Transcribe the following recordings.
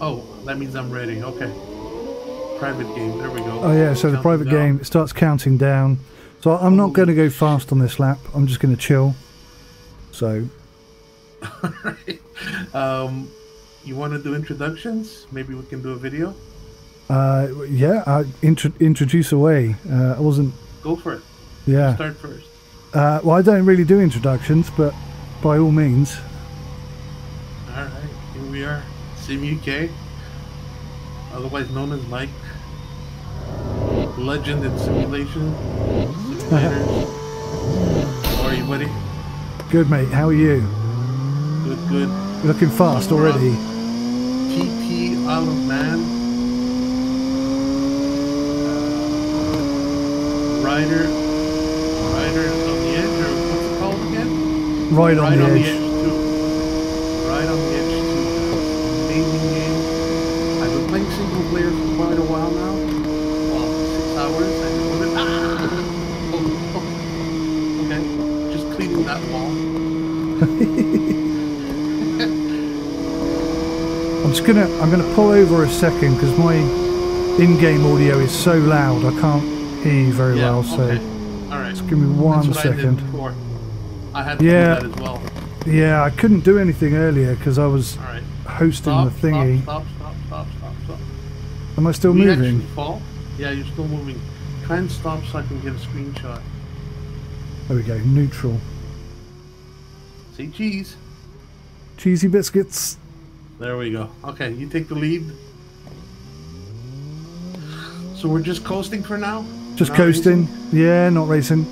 Oh, that means I'm ready. Okay. Private game. There we go. Oh yeah, so the private down. game starts counting down. So I'm not going to go fast on this lap. I'm just going to chill. So All right. um, you want to do introductions? Maybe we can do a video. uh, yeah, I intro- introduce away. Uh, I wasn't. Go for it. Yeah. Start first. Uh, well, I don't really do introductions, but by all means. All right. Here we are. Sim UK, otherwise known as Mike. Legend in simulation. How are you, buddy? Good mate. How are you? Good, good. Looking fast already. TT Isle of Man. Uh, Rider. Rider on the Edge, or what's it called again? Right on Ride the on edge. the Edge 2. Ride on the Edge 2. Amazing game. I've been playing single player for quite a while now. Well, six hours. I just wanted. Ah! Oh, oh. Okay. Just cleaning that wall. I'm just gonna. I'm gonna pull over a second because my in-game audio is so loud. I can't hear you very Yeah, well. So okay. All right. just give me one That's what I did before. I had to Yeah. do that as well. Yeah, I couldn't do anything earlier because I was right. hosting Stop, the thingy. Stop, stop, stop, stop, stop. Am I still moving? fall? Yeah, you're still moving. Try and stop so I can get a screenshot. There we go. Neutral. Say cheese. Cheesy biscuits. There we go. Okay, you take the lead. So we're just coasting for now? Just Not coasting. racing? Yeah, not racing.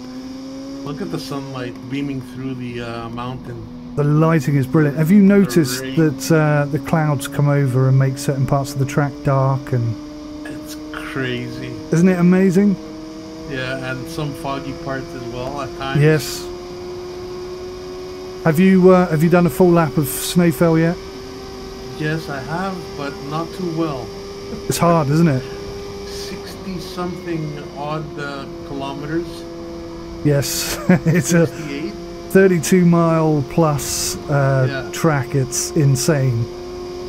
Look at the sunlight beaming through the uh, mountain. The lighting is brilliant. Have you noticed that uh, the clouds come over and make certain parts of the track dark? And It's crazy. isn't it amazing? Yeah, and some foggy parts as well at times. Yes. Have you uh, have you done a full lap of Snaefell yet? Yes, I have, but not too well. It's hard, isn't it? 60 something odd uh, kilometers. Yes, it's a 32 mile plus uh, Yeah. track. It's insane.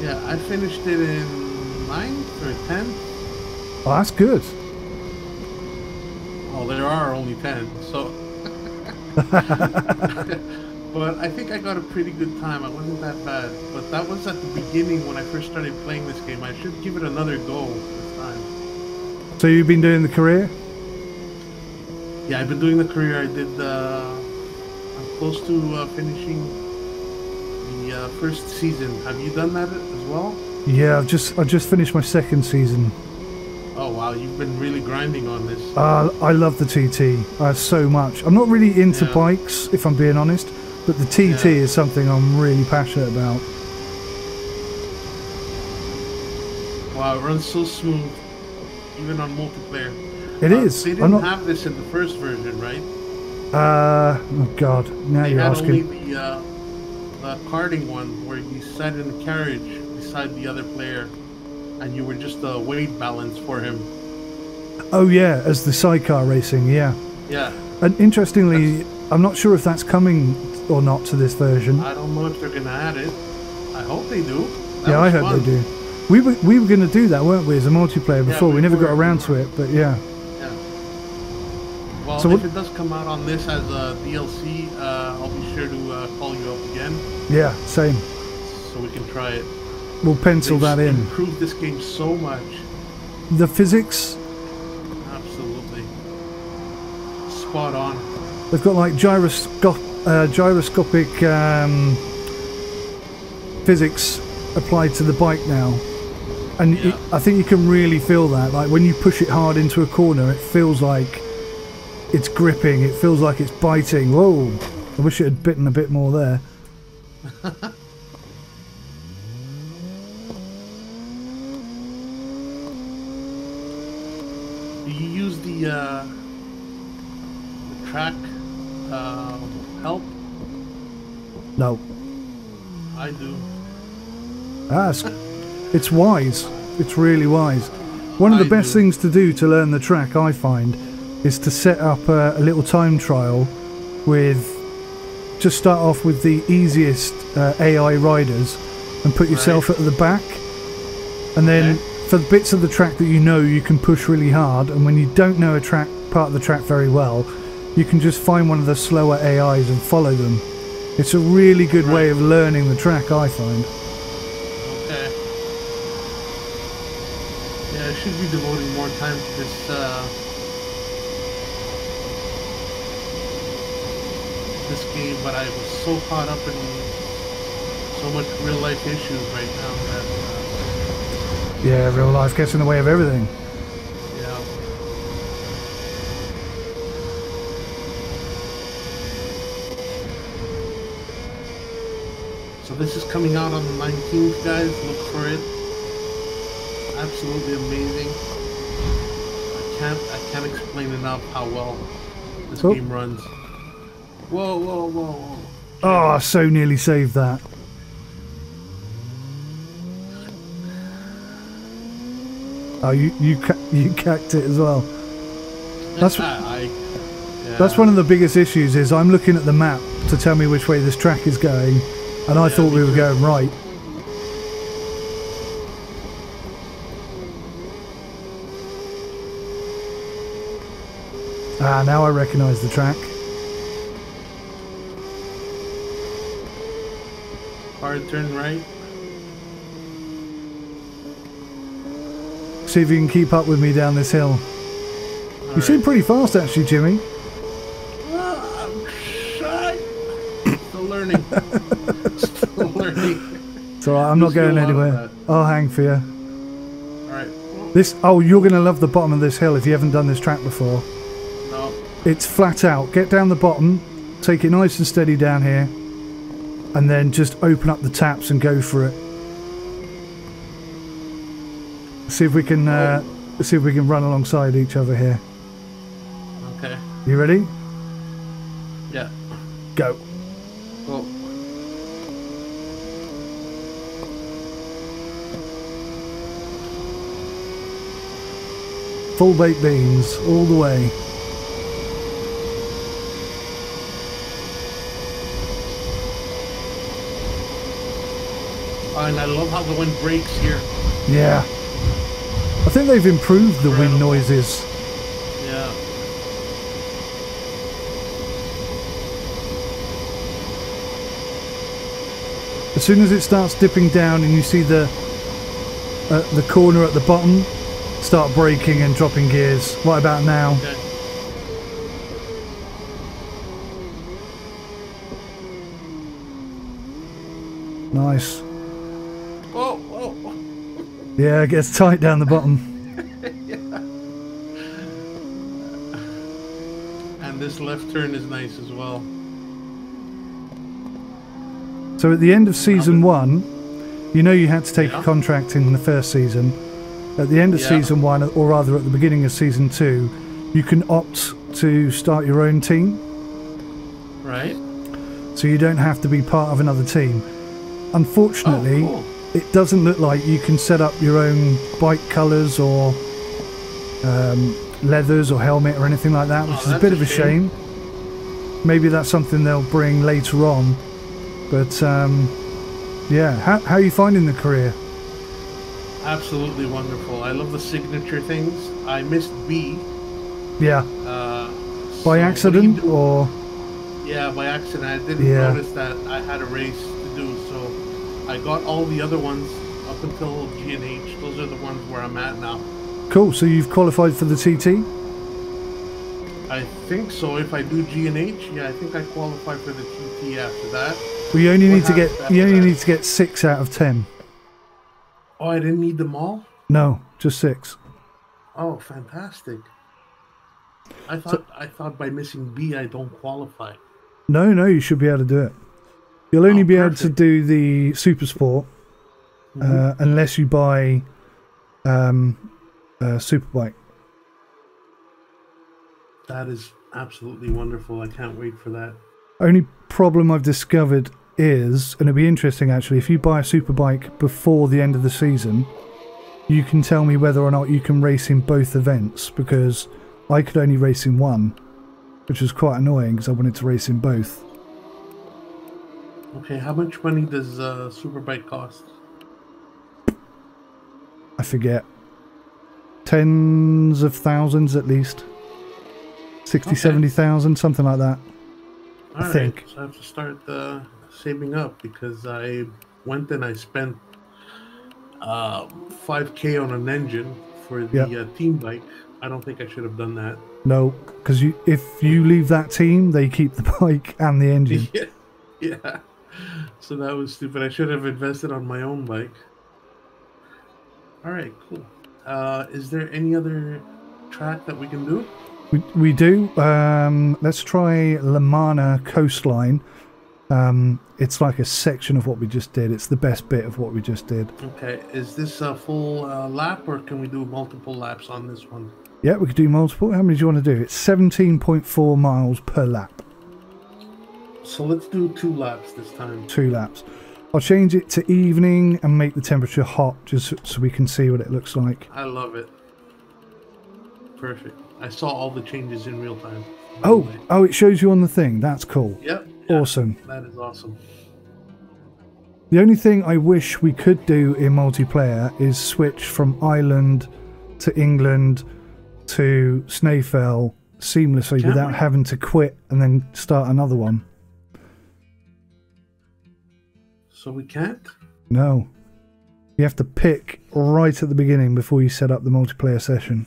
Yeah, I finished it in ninth or 10th. Oh, that's good. Well, there are only 10, so. but I think I got a pretty good time. I wasn't that bad. But that was at the beginning when I first started playing this game. I should give it another go this time. So you've been doing the career? Yeah, I've been doing the career. I did. Uh, I'm close to uh, finishing the uh, first season. Have you done that as well? Yeah, I've just I just finished my second season. Oh wow, you've been really grinding on this. Uh, I love the TT uh, so much. I'm not really into Yeah. bikes, if I'm being honest, but the TT Yeah. is something I'm really passionate about. Wow, it runs so smooth, even on multiplayer. It Uh, is. They didn't not. have this in the first version, right? Uh, oh God! Now They you're had asking. only the uh, the karting one where you sat in the carriage beside the other player, and you were just a weight balance for him. Oh yeah, as the sidecar racing, yeah. Yeah, And interestingly, I'm not sure if that's coming or not to this version. I don't know if they're gonna add it. I hope they do. That yeah, I hope fun. they do. We were we were going to do that, weren't we, as a multiplayer Yeah, before? we, we never got around to it, but yeah. Yeah. Well, So if it does come out on this as a DLC, uh, I'll be sure to uh, call you up again Yeah, same. so we can try it. We'll pencil They've that in. Improved this game so much. The physics, Absolutely. Spot on. They've got like gyroscope, uh, gyroscopic um, physics applied to the bike now. And Yeah. it, I think you can really feel that. Like when you push it hard into a corner, it feels like it's gripping, it feels like it's biting. Whoa! I wish it had bitten a bit more there. Do you use the, uh, the track uh, help? No. I do. Ask. it's, wise. It's really wise. One of the I best do. things to do to learn the track, I find, is to set up a, a little time trial with. Just start off with the easiest uh, AI riders and put yourself at the back. And then Okay. for the bits of the track that you know, you can push really hard. And when you don't know a track part of the track very well, you can just find one of the slower AIs and follow them. It's a really good way of learning the track, I find. Okay. Yeah, I should be devoting more time to this, uh... This game, but I was so caught up in so much real life issues right now that, uh, Yeah, real life gets in the way of everything. yeah. So this is coming out on the 19th, guys. Look for it. Absolutely amazing. I can't I can't explain enough how well this Oh. game runs. Whoa, whoa, whoa, whoa. Oh, I so nearly saved that. Oh, you you you cacked it as well. That's- I, yeah. That's one of the biggest issues. Is I'm looking at the map to tell me which way this track is going, and I thought we were going right. Ah, now I recognise the track. hard turn right. See if you can keep up with me down this hill. You Alright. seem pretty fast, actually, Jimmy. Still learning. Still learning. Alright, I'm not going anywhere. I'll hang for you. Alright. This oh, you're gonna love the bottom of this hill if you haven't done this track before. No. It's flat out. Get down the bottom, take it nice and steady down here, and then just open up the taps and go for it. See if we can uh, see if we can run alongside each other here. Okay. You ready? Yeah. Go. Full baked beans all the way. Oh, and I love how the wind breaks here. Yeah. I think they've improved the wind noises. Yeah. As soon as it starts dipping down and you see the uh, the corner at the bottom start braking and dropping gears. Right about now. Okay. Nice. Oh, oh, oh. Yeah, it gets tight down the bottom. And this left turn is nice as well. So at the end of season one, you know you had to take Yeah. a contract in the first season. At the end of Yeah. season one, or rather at the beginning of season two, you can opt to start your own team. Right? So you don't have to be part of another team. Unfortunately, Oh, cool. it doesn't look like you can set up your own bike colours or um, leathers or helmet or anything like that, which Oh, is a bit a of a shame. shame. Maybe that's something they'll bring later on. But um, yeah, how, how are you finding the career? Absolutely wonderful. I love the signature things. I missed B. Yeah, Uh, by accident or Yeah, by accident. I didn't Yeah. notice that I had a race to do, so I got all the other ones up until G and H. Those are the ones where I'm at now. cool? So you've qualified for the TT? I think so. If I do G and H, yeah, I think I qualify for the TT after that. Well, you only What need to get you only that? need to get six out of ten. Oh, I didn't need them all. No, just six. Oh, fantastic! I thought I thought by missing B, I don't qualify. No, no, you should be able to do it. You'll only Oh, be able to do the super sport uh, unless you buy um, a superbike. That is absolutely wonderful. I can't wait for that. Only problem I've discovered is, and it'd be interesting actually, if you buy a superbike before the end of the season, you can tell me whether or not you can race in both events because I could only race in one, which was quite annoying because I wanted to race in both. Okay, how much money does uh, Superbike cost? I forget. Tens of thousands at least. 60, Okay. 70,000, something like that. All right, think. So I have to start uh, saving up because I went and I spent uh, 5k on an engine for the Yeah. uh, team bike. I don't think I should have done that. No, because you, if you leave that team, they keep the bike and the engine. yeah, yeah. So that was stupid. I should have invested on my own bike. All right, cool. Uh, is there any other track that we can do? We, we do. Um, let's try Lamana Coastline. Um, it's like a section of what we just did. It's the best bit of what we just did. Okay, is this a full uh, lap or can we do multiple laps on this one? Yeah, we could do multiple. How many do you want to do? It's 17.4 miles per lap. So let's do two laps this time. Two laps. I'll change it to evening and make the temperature hot just so we can see what it looks like. I love it. Perfect. I saw all the changes in real time. Oh, oh, it shows you on the thing. That's cool. Yep. Yeah, Awesome. That is awesome. The only thing I wish we could do in multiplayer is switch from Ireland to England to Snaefell seamlessly Can without we? having to quit and then start another one. So we can't? No. You have to pick right at the beginning before you set up the multiplayer session.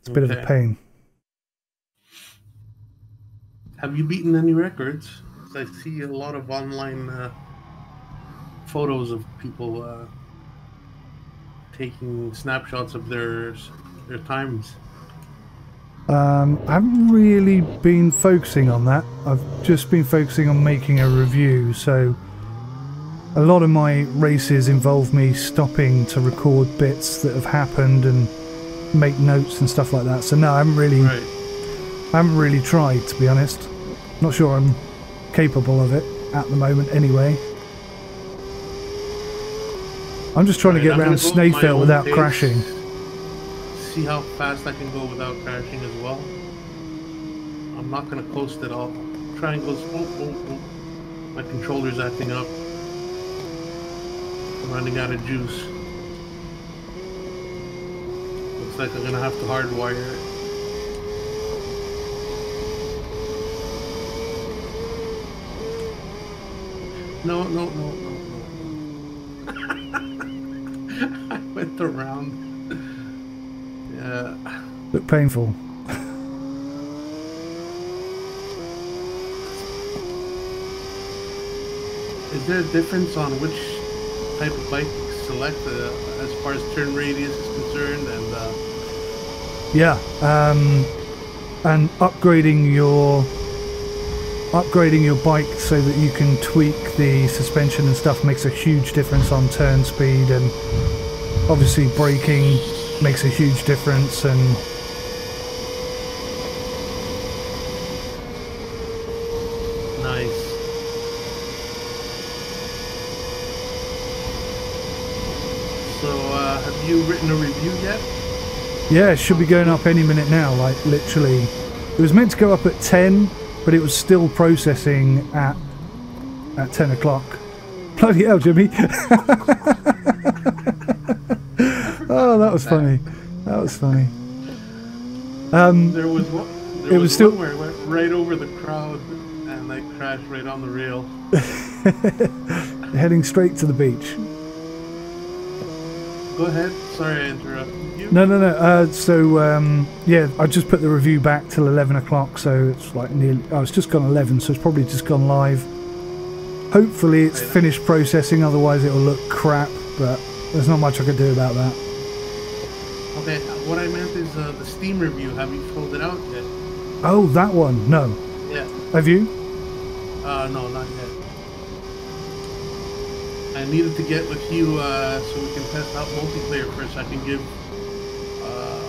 It's a bit of a pain. Have you beaten any records? 'Cause I see a lot of online uh, photos of people uh, taking snapshots of their their times. Um, I haven't really been focusing on that. I've just been focusing on making a review. So a lot of my races involve me stopping to record bits that have happened and make notes and stuff like that. So no, I haven't really, Right. I haven't really tried to be honest. Not sure I'm capable of it at the moment. Anyway, I'm just trying to get around gonna go at my Snæfell own without crashing. See how fast I can go without crashing as well. I'm not gonna coast at all. Triangles. Oh, oh, oh. My controller's acting up. I'm running out of juice. Looks like I'm gonna have to hardwire it. No, no, no, no, no. I went around. Yeah. Look painful. Is there a difference on which type of bike you select uh, as far as turn radius is concerned and uh, Yeah, um, and upgrading your upgrading your bike so that you can tweak the suspension and stuff makes a huge difference on turn speed, and obviously braking makes a huge difference. And nice? So, uh, have you written a review yet? yeah, it should be going up any minute now. Like literally, it was meant to go up at ten, but it was still processing at at ten o'clock. Bloody hell, Jimmy! oh, that was funny. That was funny. Um, There was one. There It was, was still- where it went right over the crowd and I crashed right on the rail. heading straight to the beach. Go ahead. Sorry, I interrupted. No, no, no. Uh, so um, yeah, I just put the review back till eleven o'clock. So it's like nearly. Oh, it's just gone eleven. So it's probably just gone live. Hopefully, it's finished processing. Otherwise, it'll look crap. But there's not much I can do about that. Okay, what I meant is uh, the Steam review. Have you filled it out yet? Oh, that one. No. Yeah. Have you? Uh, no, not yet. I needed to get with you uh, so we can test out multiplayer first. I can give uh,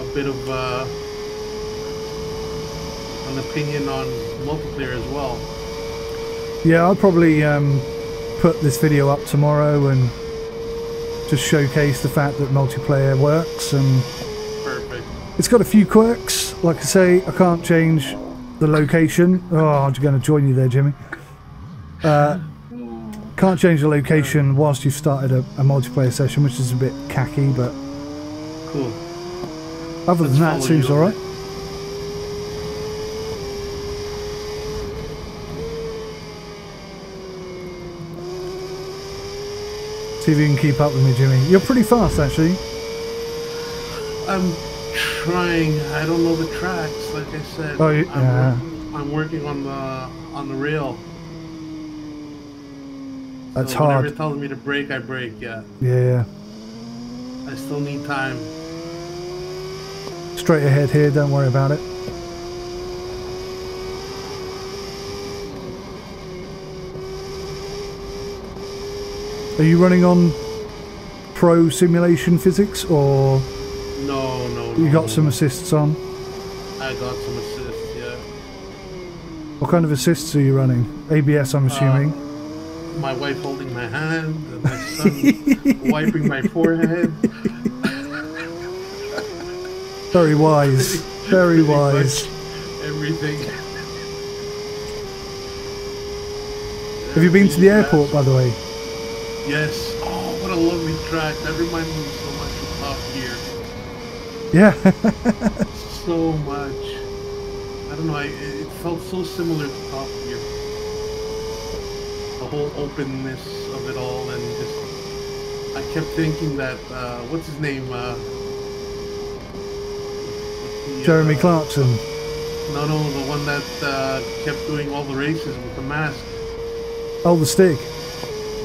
a bit of uh, an opinion on multiplayer as well. Yeah, I'll probably um, put this video up tomorrow and just showcase the fact that multiplayer works and Perfect. It's got a few quirks. Like I say, I can't change the location. Oh, I'm going to join you there, Jimmy. Uh, Can't change the location whilst you've started a, a multiplayer session, which is a bit cacky, but Cool. Other than that, follow seems alright. See if you can keep up with me, Jimmy. You're pretty fast, actually. I'm trying. I don't know the tracks. Like I said, Oh, you- I'm, yeah. working, I'm working on the on the rail. That's so Whenever hard. it tells me to brake, I brake. Yeah. Yeah. I still need time. Straight ahead here, don't worry about it. Are you running on pro simulation physics or No, no. you no, got no. some assists on? I got some assists. Yeah. What kind of assists are you running? ABS, I'm uh, assuming. My wife holding my hand, and my son wiping my forehead. Very wise. Very wise. Everything. Have you been to the airport, by the way? Yes. Oh, what a lovely track. That reminds me so much of Top Gear. Yeah. So much. I don't know. I, it felt so similar to Top Gear. The whole openness of it all, and just I kept thinking that uh, what's his name? Uh, Jeremy Clarkson. No, no, the one that uh, kept doing all the races with the mask. Oh, the Stig.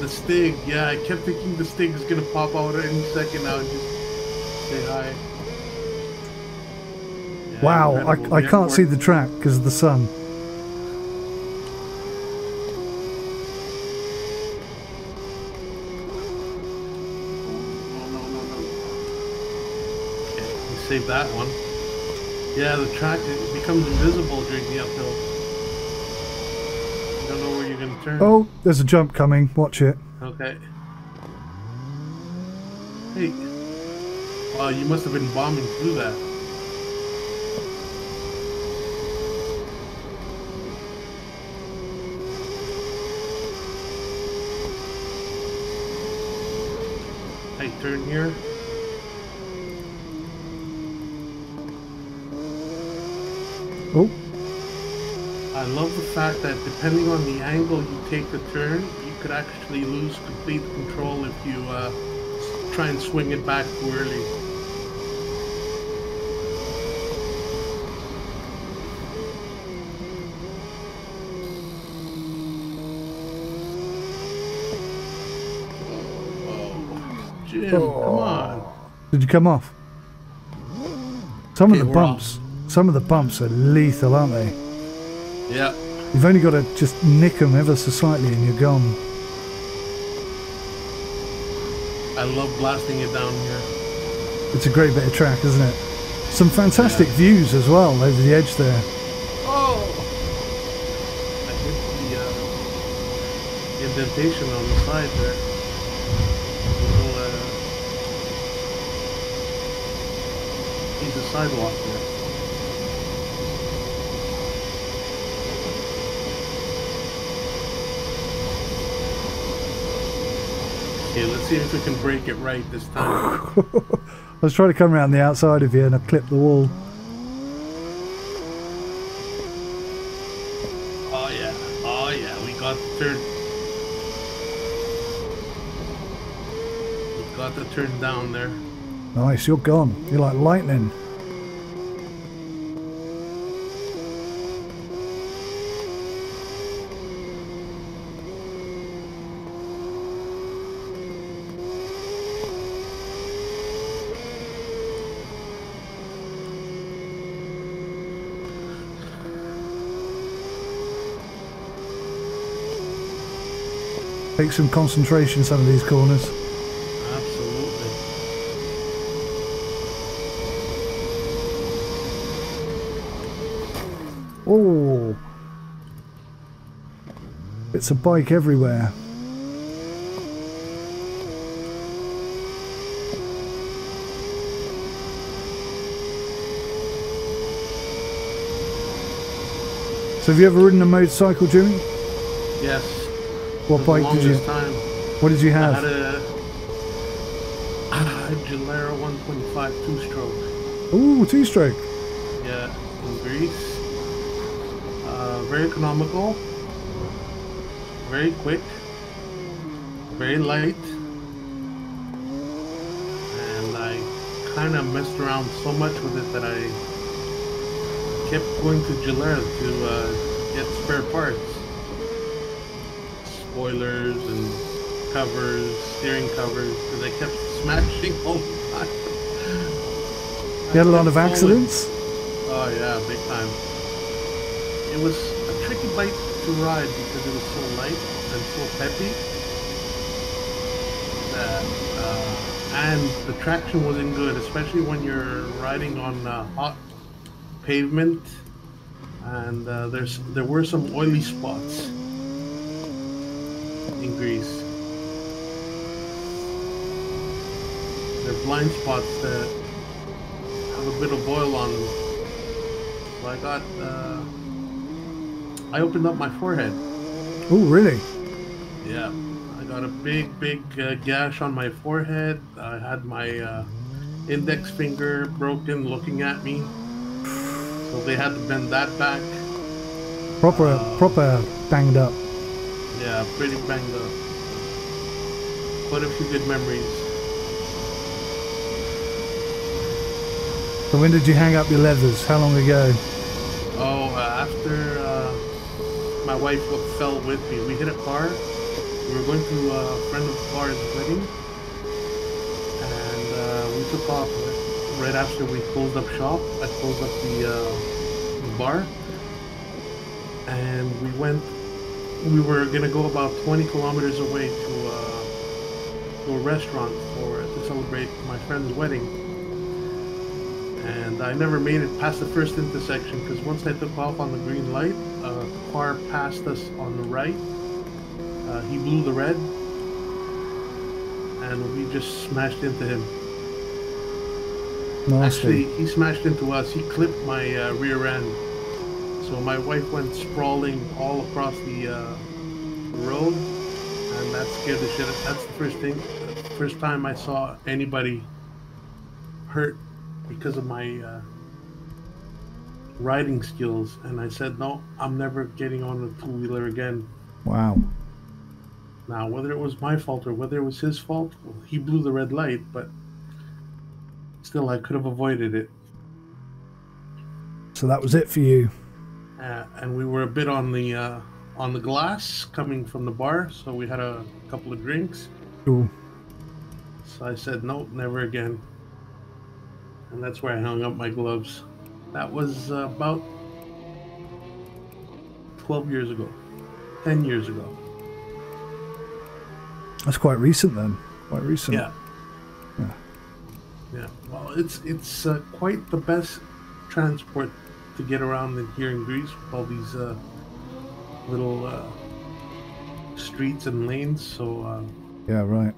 The Stig, yeah, I kept thinking the Stig is gonna pop out any second now and just say hi. Yeah, Wow, incredible. I, I can't see the track because of the sun. Oh, no, no, no. Okay, save that one. Yeah, the track it becomes invisible during the uphill. You don't know where you're gonna turn. Oh, there's a jump coming. Watch it. Okay. Hey. Wow, you must have been bombing through that. Hey, turn here. Oh, I love the fact that depending on the angle you take the turn, you could actually lose complete control if you uh, try and swing it back too early. Oh, Jim, come on. did you come off? Some Okay, of the bumps. Some of the bumps are lethal, aren't they? Yeah. You've only got to just nick them ever so slightly and you're gone. I love blasting it down here. It's a great bit of track, isn't it? Some fantastic Yeah. views as well over the edge there. Oh! I hit the, uh, indentation on the side there. Little, uh, of sidewalk there. Okay, let's see if we can break it right this time. I was trying to come around the outside of you and I clipped the wall. Oh yeah, oh yeah, we got the turn. We got the turn down there. Nice, you're gone. You're like lightning. Take some concentration some of these corners. Absolutely. Oh. It's a bike everywhere. So have you ever ridden a motorcycle, Jimmy? Yes. What bike did you? Time. What did you I had have? a, a Gilera 125 two-stroke. Ooh, two-stroke. Yeah, in Greece. Uh, very economical. Very quick. Very light. And I kind of messed around so much with it that I kept going to Gilera to uh, get spare parts. Spoilers and covers, steering covers, because I kept smashing all the time. You had a lot of accidents. Oh yeah, big time. It was a tricky bike to ride because it was so light and so peppy. That uh, and the traction wasn't good, especially when you're riding on uh, hot pavement. And uh, there's there were some oily spots There are blind spots that have a bit of oil on them. So I got, uh, I opened up my forehead. Oh, really? Yeah. I got a big, big uh, gash on my forehead. I had my uh, index finger broken looking at me. So they had to bend that back. Proper, Uh, proper banged up. Yeah, pretty banged up. Quite a few good memories. So when did you hang up your leathers? How long ago? Oh, uh, after uh, my wife fell with me, we hit a car. We were going to uh, a friend of ours' wedding, and uh, we took off right after we closed up shop. I closed up the, uh, the bar, and we went. We were gonna go about 20 kilometers away to uh, to a restaurant for to celebrate my friend's wedding and I never made it past the first intersection because once I took off on the green light, a car passed us on the right. Uh, he blew the red, and we just smashed into him. Actually, Nasty. he smashed into us. He clipped my uh, rear end, so my wife went sprawling all across the uh, road, and that scared the shit. That's the first thing, the first time I saw anybody hurt because of my uh, riding skills, and I said, "No, I'm never getting on a two wheeler again." Wow. Now, whether it was my fault or whether it was his fault, well, he blew the red light, but still, I could have avoided it. So that was it for you. Uh, and we were a bit on the uh, on the glass coming from the bar, so we had a couple of drinks. Cool. So I said, "Nope, never again." And that's where I hung up my gloves. That was uh, about 12 years ago, 10 years ago. That's quite recent then. Quite recent. Yeah. Yeah. Yeah. Well, it's it's uh, quite the best transport to get around in here in Greece with all these uh, little uh, streets and lanes. So uh, Yeah, right.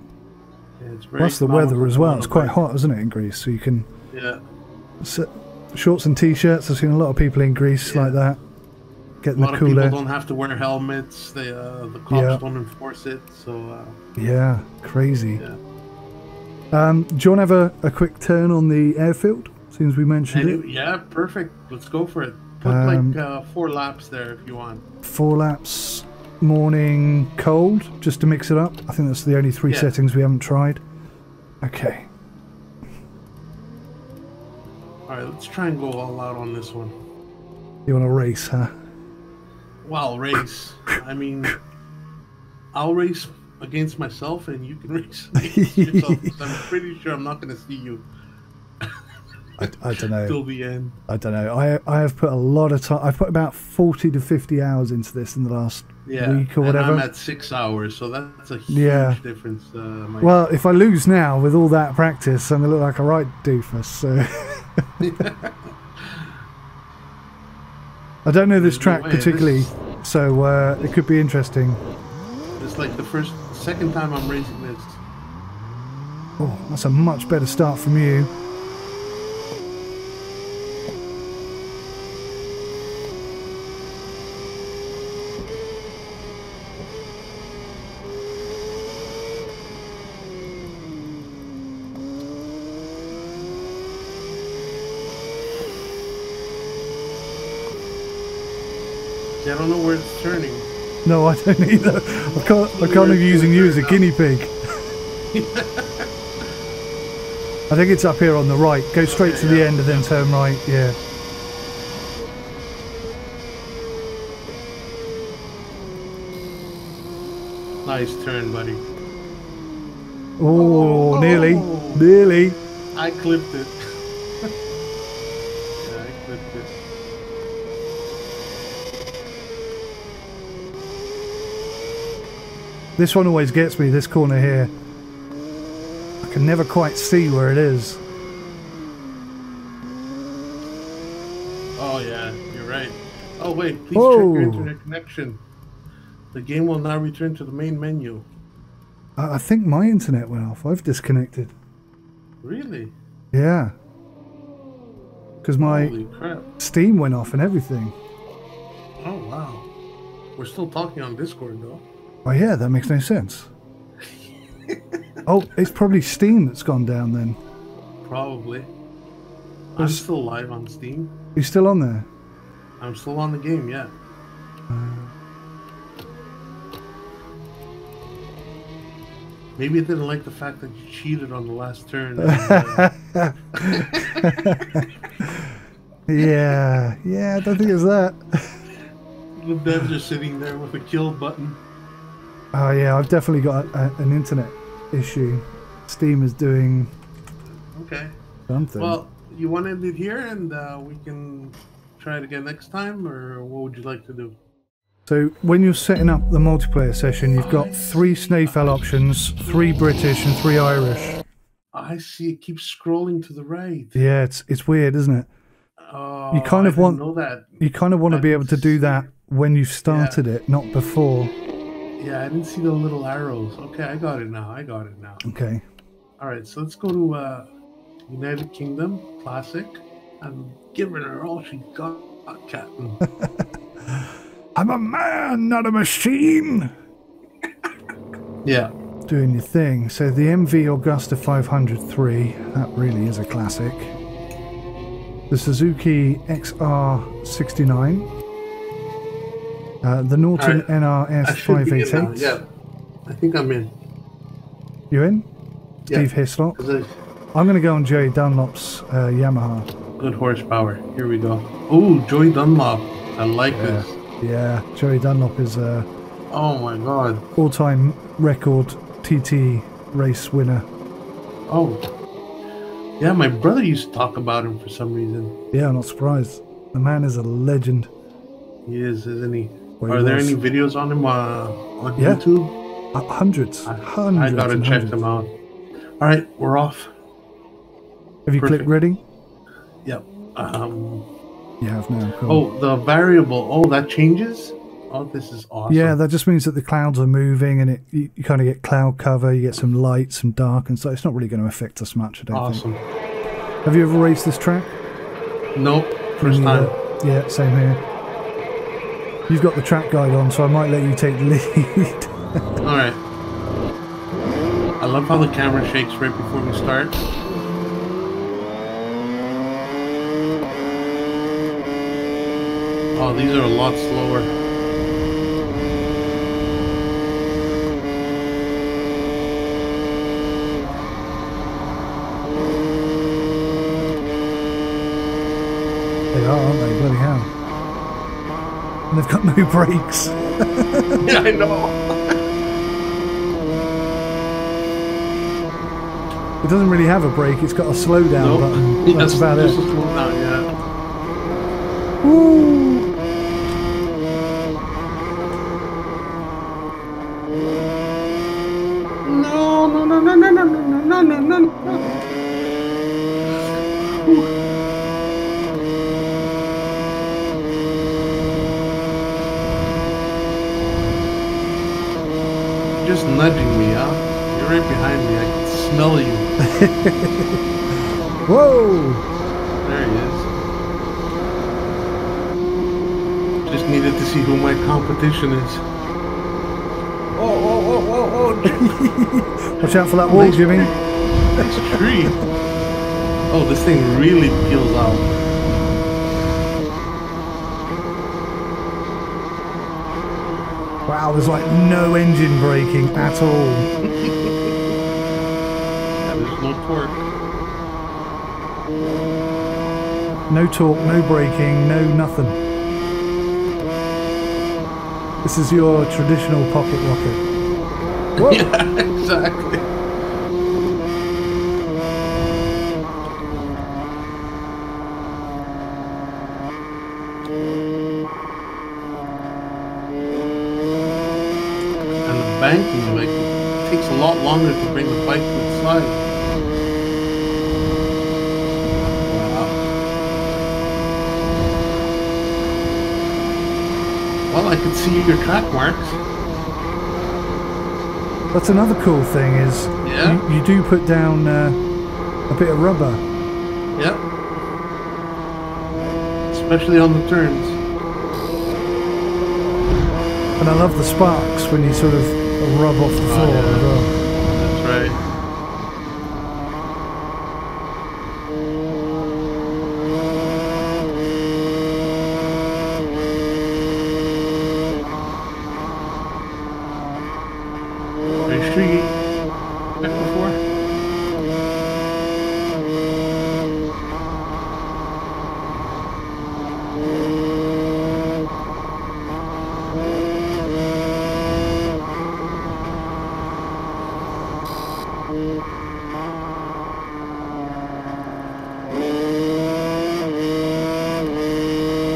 yeah, it's very. Plus the weather as well. It's quite hot, isn't it, in Greece? So you can Yeah. sit, shorts and t-shirts. I've seen a lot of people in Greece Yeah. like that, Getting A lot the of people air. don't have to wear helmets. They uh, the cops Yeah. don't enforce it. So uh, Yeah, crazy. yeah. Um, do you want to have a, a quick turn on the airfield? Since we mentioned it, yeah, perfect. Let's go for it. Put Um, like uh, four laps there if you want. four laps, morning, cold, just to mix it up. I think that's the only three Yeah. settings we haven't tried. Okay. All right, let's try and go all out on this one. You want to race, huh? Well, race. I mean, I'll race against myself, and you can race against yourself. I'm pretty sure I'm not going to see you I, I don't know. till the end. I don't know. I I have put a lot of time. I've put about forty to fifty hours into this in the last Yeah, week or and whatever. I'm at six hours, so that's a huge Yeah. difference. Uh. Well, if I lose now with all that practice, I'm gonna look like a right doofus. So I don't know this There's track way. particularly, This- so uh, it could be interesting. it's like the first, second time I'm racing this. Oh, that's a much better start from you. Yeah, I don't know where it's turning. No, I don't either. I can't. I can't be using you as a guinea pig. I think it's up here on the right. Go straight to the end and then turn right. Yeah. Nice turn, buddy. Oh, Oh, nearly, oh. nearly. I clipped it. yeah, I clipped it. This one always gets me. This corner here. I can never quite see where it is. Oh yeah, you're right. Oh wait, please check your internet connection. The game will now return to the main menu. I, I think my internet went off. I've disconnected. Really? Yeah. Because my Steam went off and everything. Oh wow. We're still talking on Discord though. Oh yeah, that makes no sense. oh, it's probably Steam that's gone down then. Probably. I'm There's- still live on Steam. You're still on there? I'm still on the game, yeah. Maybe it didn't like the fact that you cheated on the last turn. and, uh, Yeah, yeah, I don't think it's that. the devs are sitting there with a kill button. Oh yeah, I've definitely got a, an internet issue. Steam is doing Okay. something. Well, you want to end it here and uh, we can try it again next time, or what would you like to do? So when you're setting up the multiplayer session, you've got three Snæfell options, three British and three Irish. I see it keeps scrolling to the right. Yeah, it's it's weird, isn't it? Oh, You kind of didn't want- know that. You kind of want to be able to do that when you've started it, not before. Yeah, I didn't see the little arrows. Okay, I got it now. I got it now. Okay. All right, so let's go to uh, United Kingdom Classic. I'm giving her all she got, Captain. I'm a man, not a machine. yeah. Doing your thing. So the MV Agusta 503, that really is a classic. The Suzuki XR69. Uh, the Norton Alright, I NRS should be 588. Yeah, I think I'm in. You in? Yeah. Steve Hislop. I'm going to go on Joey Dunlop's uh, Yamaha. Good horsepower. Here we go. Oh, Joey Dunlop. I like this. Yeah, Joey Dunlop is a Oh my god. all-time record TT race winner. Oh. Yeah, my brother used to talk about him for some reason. Yeah, I'm not surprised. The man is a legend. He is, isn't he? Are there was. any videos on him uh, on Yeah. YouTube? Uh, hundreds, I, hundreds. I gotta check hundreds. them out. All right, we're off. Have you Perfect. clicked ready? Yep. Um. You have now. Cool. Oh, the variable. Oh, that changes. Oh, this is awesome. Yeah, that just means that the clouds are moving and it you, you kind of get cloud cover, you get some light, some dark and so it's not really going to affect us much, I don't awesome. think. Have you ever raced this track? Nope. First time. Yeah, same here. You've got the track guide on, so I might let you take the lead. All right. I love how the camera shakes right before we start. Oh, these are a lot slower. they are, aren't they? Bloody hell. And they've got no brakes. yeah, I know. It doesn't really have a brake, it's got a slow down Nope. button. That's Yes, about it. Whoa! There he is. Just needed to see who my competition is. Oh, oh, oh, oh, oh. oh Watch out for that wall, Nice. Jimmy. Nice tree. Oh, this thing really peels out. wow, there's like no engine braking at all. Yeah, no torque. No torque, no braking, no nothing. This is your traditional pocket rocket. Whoa. Yeah, exactly. And the banking, like, takes a lot longer to bring the bike to the slide. Wow. Well, I could see your track marks. That's another cool thing is Yeah. you, you do put down uh, a bit of rubber. Yep. Especially on the turns. And I love the sparks when you sort of rub off the floor yeah. as well. That's right. Are you sure you checked before?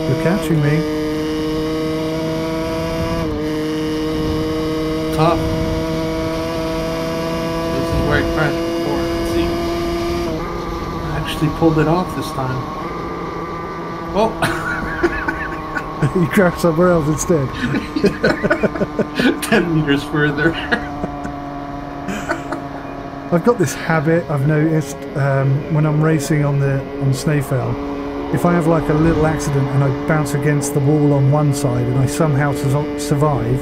You're catching me. Tough. This is where I crashed before. Let's see. I actually pulled it off this time. Oh, crash somewhere else instead. 10 meters further. I've got this habit I've noticed um, when I'm racing on the on Snaefell. If I have like a little accident and I bounce against the wall on one side and I somehow su- survive,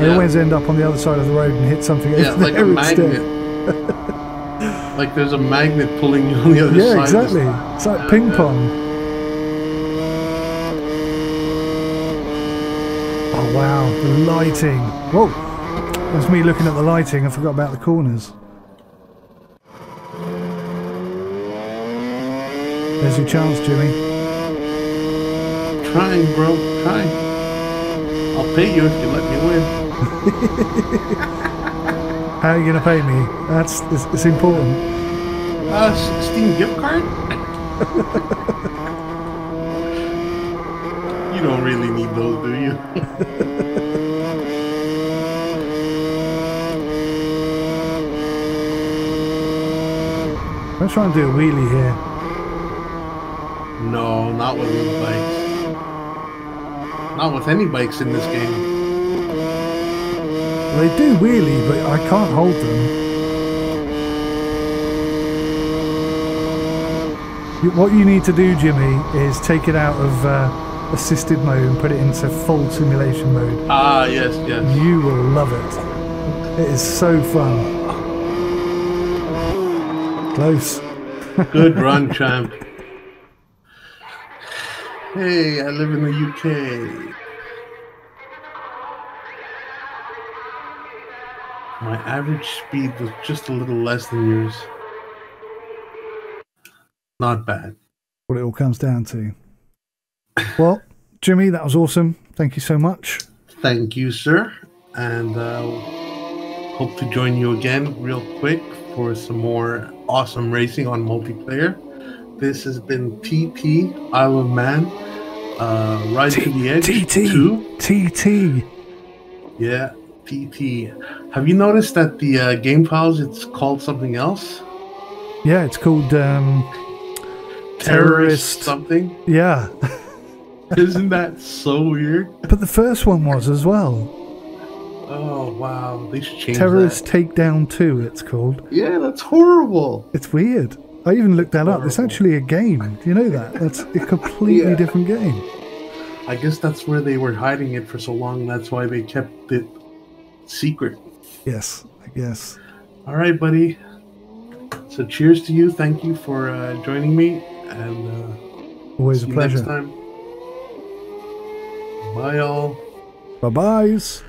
I always end up on the other side of the road and hit something Yeah, like a magnet. like there's a magnet pulling you on the other Yeah, side. Yeah, exactly. It's like Yeah, ping yeah. pong. Oh wow, the lighting. Whoa, that's me looking at the lighting. I forgot about the corners. There's your chance, Jimmy. Trying, bro. Trying. I'll pay you if you let me win. How are you going to pay me? That's it's, it's important. Uh, Steam gift card? you don't those, do you? I'm trying to do a wheelie here. no, not with these bikes. Not with any bikes in this game. They do wheelie, but I can't hold them. What you need to do, Jimmy, is take it out of uh, assisted mode and put it into full simulation mode. Ah, yes, yes. You will love it. It is so fun. Close. Good run, champ. Hey, I live in the UK. My average speed was just a little less than yours. Not bad. What it all comes down to. Well, Jimmy, that was awesome. Thank you so much. Thank you, sir. And uh, hope to join you again real quick for some more awesome racing on multiplayer. This has been TT Isle of Man. Uh, Ride to the Edge TT. 2. TT. Yeah, TT. Have you noticed that the uh, game files it's called something else? Yeah, it's called um, Terrorist. something. yeah. Isn't that so weird? But the first one was as well. Oh wow, they should change Terrorist that. Takedown 2, it's called. Yeah, that's horrible. It's weird. I even looked that up. It's actually a game. Do you know that? That's a completely Yeah. different game. I guess that's where they were hiding it for so long. That's why they kept it secret. Yes, I guess. All right, buddy. So cheers to you. Thank you for uh, joining me, and uh, Always a pleasure. Bye, all. Bye byes.